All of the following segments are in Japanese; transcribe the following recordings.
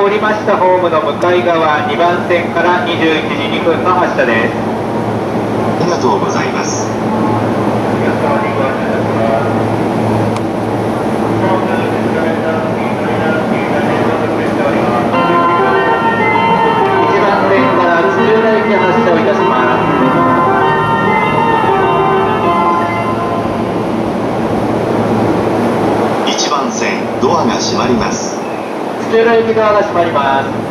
が降りました。ホームの向かい側2番線から21時2分の発車です。ありがとうございます。1番線から土浦行き発車をいたします。1番線ドアが閉まります土浦行き側が閉まります。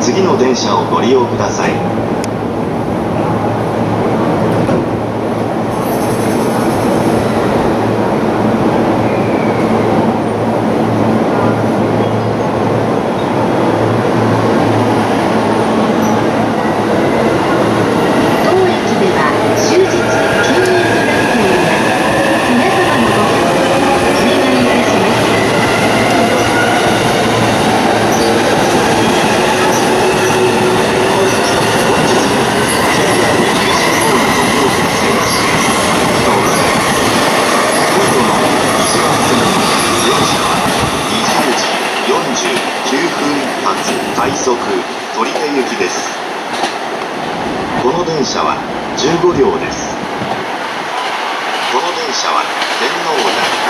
次の電車をご利用ください当駅では終日休園となっております皆様のご協力をお願いいたします快速取手行きです。この電車は15両です。この電車は天皇台。